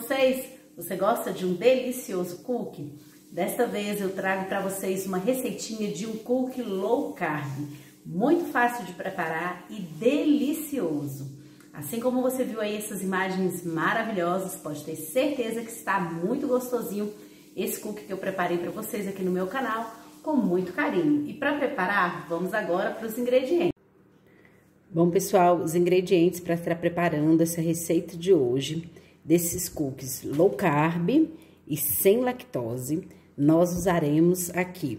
vocês? Você gosta de um delicioso cookie? Desta vez eu trago para vocês uma receitinha de um cookie low carb, muito fácil de preparar e delicioso. Assim como você viu aí essas imagens maravilhosas, pode ter certeza que está muito gostosinho esse cookie que eu preparei para vocês aqui no meu canal com muito carinho. E para preparar, vamos agora para os ingredientes. Bom, pessoal, os ingredientes para estar preparando essa receita de hoje, desses cookies low carb e sem lactose, nós usaremos aqui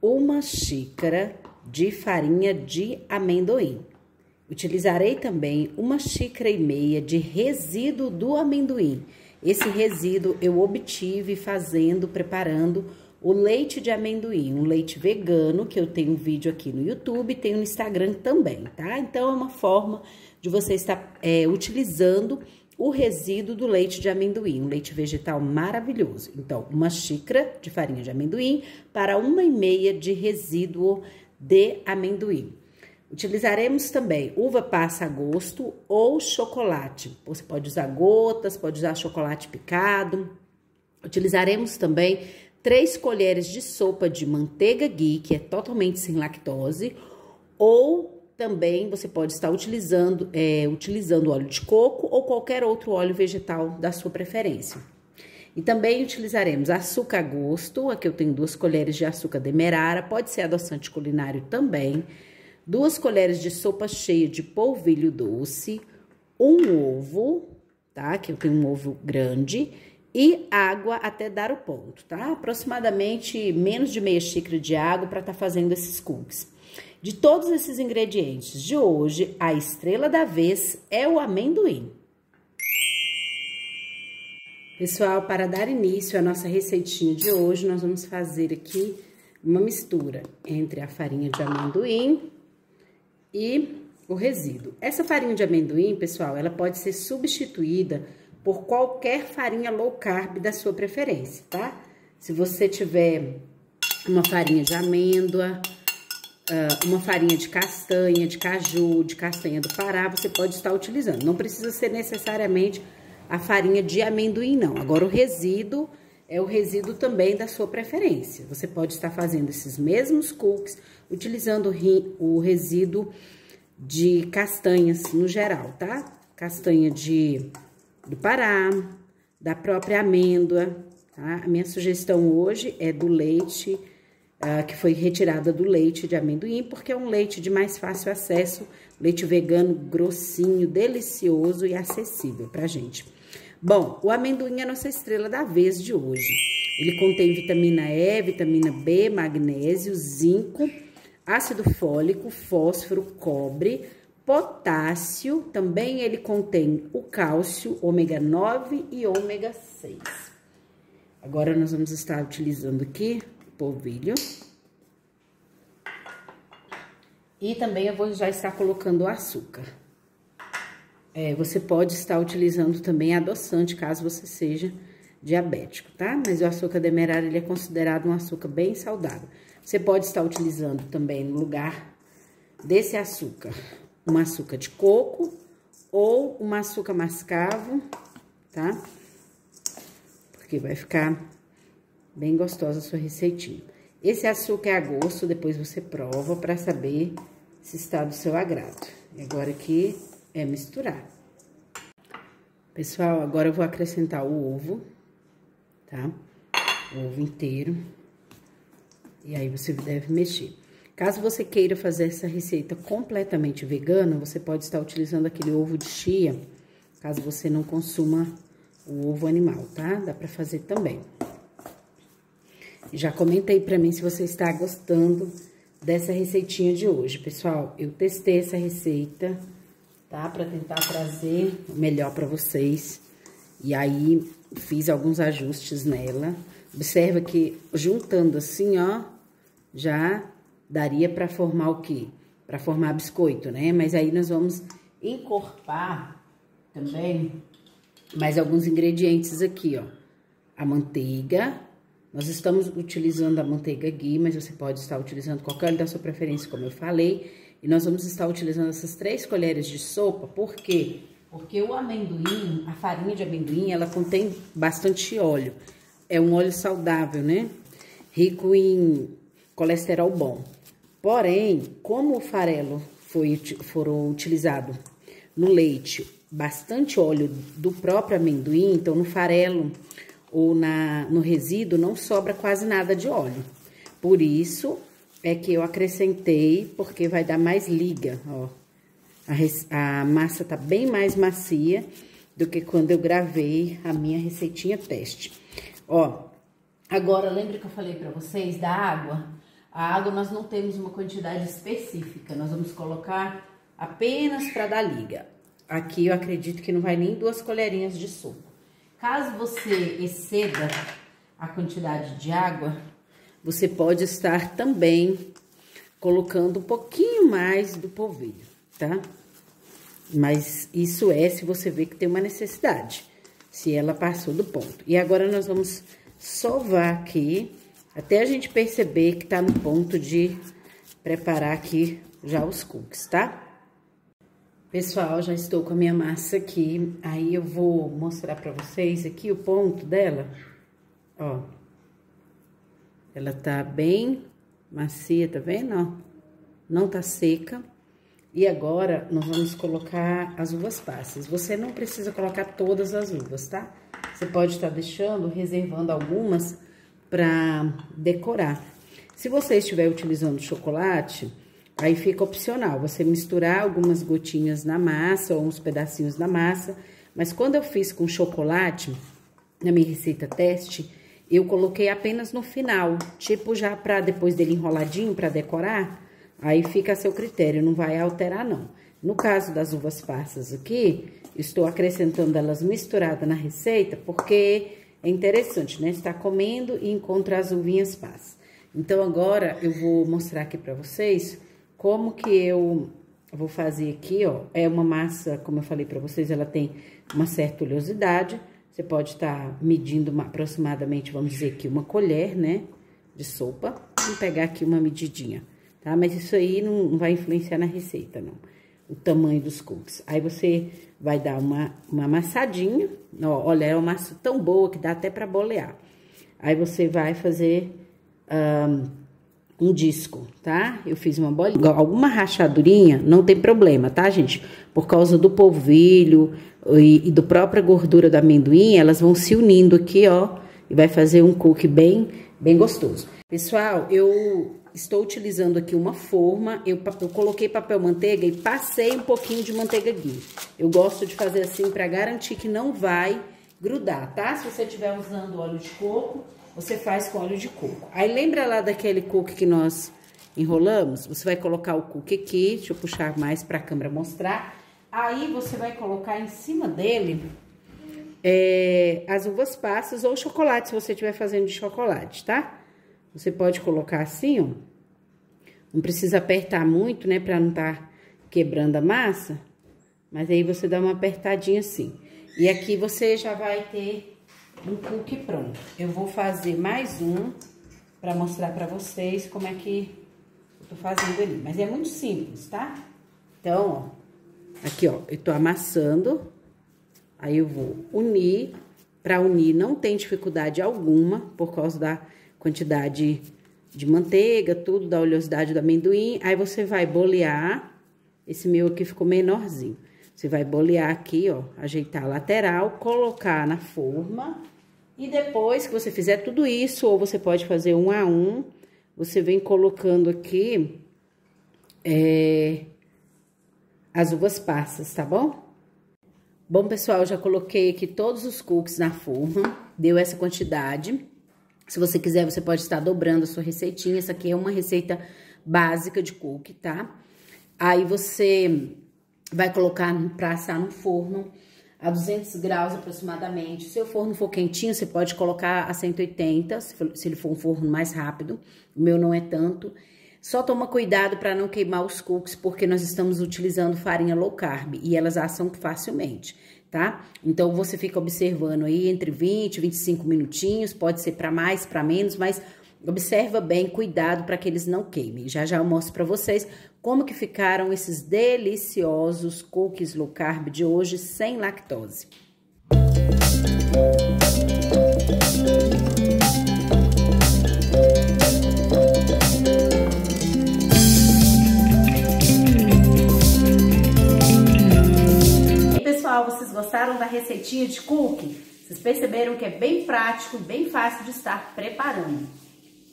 uma xícara de farinha de amendoim. Utilizarei também uma xícara e meia de resíduo do amendoim. Esse resíduo eu obtive fazendo, preparando o leite de amendoim, um leite vegano, que eu tenho um vídeo aqui no YouTube, tenho no Instagram também, tá? Então, é uma forma de você estar é, utilizando o resíduo do leite de amendoim, um leite vegetal maravilhoso. Então, uma xícara de farinha de amendoim para uma e meia de resíduo de amendoim. Utilizaremos também uva passa a gosto ou chocolate. Você pode usar gotas, pode usar chocolate picado. Utilizaremos também 3 colheres de sopa de manteiga ghee, que é totalmente sem lactose, ou também você pode estar utilizando, é, utilizando óleo de coco ou qualquer outro óleo vegetal da sua preferência. E também utilizaremos açúcar a gosto, aqui eu tenho duas colheres de açúcar demerara, pode ser adoçante culinário também, duas colheres de sopa cheia de polvilho doce, um ovo, tá? Que eu tenho um ovo grande, e água até dar o ponto, tá? Aproximadamente menos de meia xícara de água para estar tá fazendo esses cookies. De todos esses ingredientes de hoje, a estrela da vez é o amendoim. Pessoal, para dar início à nossa receitinha de hoje, nós vamos fazer aqui uma mistura entre a farinha de amendoim e o resíduo. Essa farinha de amendoim, pessoal, ela pode ser substituída por qualquer farinha low carb da sua preferência, tá? Se você tiver uma farinha de amêndoa, ah, uma farinha de castanha, de caju, de castanha do Pará, você pode estar utilizando. Não precisa ser necessariamente a farinha de amendoim, não. Agora, o resíduo é o resíduo também da sua preferência. Você pode estar fazendo esses mesmos cookies utilizando o resíduo de castanhas no geral, tá? Castanha de do Pará, da própria amêndoa, tá? A minha sugestão hoje é do leite, que foi retirada do leite de amendoim, porque é um leite de mais fácil acesso, leite vegano grossinho, delicioso e acessível pra gente. Bom, o amendoim é a nossa estrela da vez de hoje. Ele contém vitamina E, vitamina B, magnésio, zinco, ácido fólico, fósforo, cobre, Potássio, também ele contém o cálcio, ômega 9 e ômega 6. Agora, nós vamos estar utilizando aqui polvilho. E também eu vou já estar colocando o açúcar. É, você pode estar utilizando também adoçante, caso você seja diabético, tá? Mas o açúcar demerara, ele é considerado um açúcar bem saudável. Você pode estar utilizando também no lugar desse açúcar um açúcar de coco ou um açúcar mascavo, tá? Porque vai ficar bem gostosa a sua receitinha. Esse açúcar é a gosto, depois você prova para saber se está do seu agrado. E agora aqui é misturar. Pessoal, agora eu vou acrescentar o ovo, tá? O ovo inteiro. E aí você deve mexer. Caso você queira fazer essa receita completamente vegana, você pode estar utilizando aquele ovo de chia, caso você não consuma o ovo animal, tá? Dá pra fazer também. Já comentei pra mim se você está gostando dessa receitinha de hoje. Pessoal, eu testei essa receita, tá? Pra tentar trazer o melhor pra vocês. E aí, fiz alguns ajustes nela. Observa que juntando assim, ó, já daria para formar o quê? Para formar biscoito, né? Mas aí nós vamos encorpar também mais alguns ingredientes aqui, ó. A manteiga, nós estamos utilizando a manteiga ghee, mas você pode estar utilizando qualquer da sua preferência, como eu falei. E nós vamos estar utilizando essas três colheres de sopa, por quê? Porque o amendoim, a farinha de amendoim, ela contém bastante óleo. É um óleo saudável, né? Rico em colesterol bom. Porém, como o farelo foi, foram utilizado no leite bastante óleo do próprio amendoim, então no farelo ou na, no resíduo não sobra quase nada de óleo. Por isso é que eu acrescentei, porque vai dar mais liga, ó. A, a massa tá bem mais macia do que quando eu gravei a minha receitinha teste. Ó, agora lembra que eu falei para vocês da água? A água nós não temos uma quantidade específica, nós vamos colocar apenas para dar liga. Aqui eu acredito que não vai nem duas colherinhas de suco. Caso você exceda a quantidade de água, você pode estar também colocando um pouquinho mais do polvilho, tá? Mas isso é se você vê que tem uma necessidade, se ela passou do ponto. E agora nós vamos sovar aqui, até a gente perceber que tá no ponto de preparar aqui já os cookies, tá? Pessoal, já estou com a minha massa aqui, aí eu vou mostrar pra vocês aqui o ponto dela, ó. Ela tá bem macia, tá vendo, ó? Não tá seca. E agora, nós vamos colocar as uvas passas. Você não precisa colocar todas as uvas, tá? Você pode estar deixando, reservando algumas pra decorar. Se você estiver utilizando chocolate Aí fica opcional, você misturar algumas gotinhas na massa ou uns pedacinhos na massa. Mas quando eu fiz com chocolate, na minha receita teste, eu coloquei apenas no final, tipo já para depois dele enroladinho para decorar. Aí fica a seu critério, não vai alterar não. No caso das uvas passas aqui, estou acrescentando elas misturadas na receita, porque é interessante, né? Está comendo e encontra as uvinhas passas. Então, agora eu vou mostrar aqui para vocês como que eu vou fazer aqui, ó, é uma massa, como eu falei para vocês, ela tem uma certa oleosidade. Você pode estar tá medindo uma, aproximadamente, vamos dizer aqui, uma colher, né, de sopa. Vamos pegar aqui uma medidinha, tá? Mas isso aí não, não vai influenciar na receita, não. O tamanho dos cookies. Aí você vai dar uma, uma amassadinha. Ó, olha, é uma massa tão boa que dá até para bolear. Aí você vai fazer... Um, um disco, tá? Eu fiz uma bolinha, alguma rachadurinha, não tem problema, tá, gente? Por causa do polvilho e, e do própria gordura do amendoim, elas vão se unindo aqui, ó, e vai fazer um cookie bem, bem gostoso. Pessoal, eu estou utilizando aqui uma forma, eu, eu coloquei papel manteiga e passei um pouquinho de manteiga ghee. Eu gosto de fazer assim para garantir que não vai grudar, tá? Se você estiver usando óleo de coco, você faz com óleo de coco. Aí lembra lá daquele cookie que nós enrolamos? Você vai colocar o cookie aqui, deixa eu puxar mais para a câmera mostrar. Aí você vai colocar em cima dele é, as uvas passas ou chocolate, se você estiver fazendo de chocolate, tá? Você pode colocar assim, ó. Não precisa apertar muito, né, para não estar tá quebrando a massa. Mas aí você dá uma apertadinha assim. E aqui você já vai ter um cookie pronto. Eu vou fazer mais um para mostrar para vocês como é que eu tô fazendo ali. Mas é muito simples, tá? Então, ó, aqui, ó, eu tô amassando, aí eu vou unir. Para unir não tem dificuldade alguma, por causa da quantidade de manteiga, tudo, da oleosidade do amendoim. Aí você vai bolear, esse meu aqui ficou menorzinho. Você vai bolear aqui, ó, ajeitar a lateral, colocar na forma e depois que você fizer tudo isso, ou você pode fazer um a um, você vem colocando aqui é, as uvas passas, tá bom? Bom, pessoal, já coloquei aqui todos os cookies na forma, deu essa quantidade. Se você quiser, você pode estar dobrando a sua receitinha. Essa aqui é uma receita básica de cookie, tá? Aí você vai colocar para assar no forno a 200 graus aproximadamente. Se o forno for quentinho, você pode colocar a 180, se, for, se ele for um forno mais rápido. O meu não é tanto. Só toma cuidado para não queimar os cookies, porque nós estamos utilizando farinha low carb e elas assam facilmente, tá? Então você fica observando aí entre 20 e 25 minutinhos, pode ser para mais, para menos, mas Observa bem, cuidado para que eles não queimem. Já já eu mostro para vocês como que ficaram esses deliciosos cookies low carb de hoje sem lactose. E pessoal, vocês gostaram da receitinha de cookie? Vocês perceberam que é bem prático, bem fácil de estar preparando.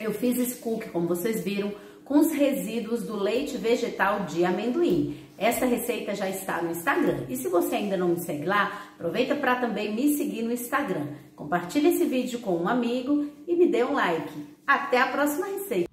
Eu fiz esse cookie, como vocês viram, com os resíduos do leite vegetal de amendoim. Essa receita já está no Instagram. E se você ainda não me segue lá, aproveita para também me seguir no Instagram. Compartilhe esse vídeo com um amigo e me dê um like. Até a próxima receita!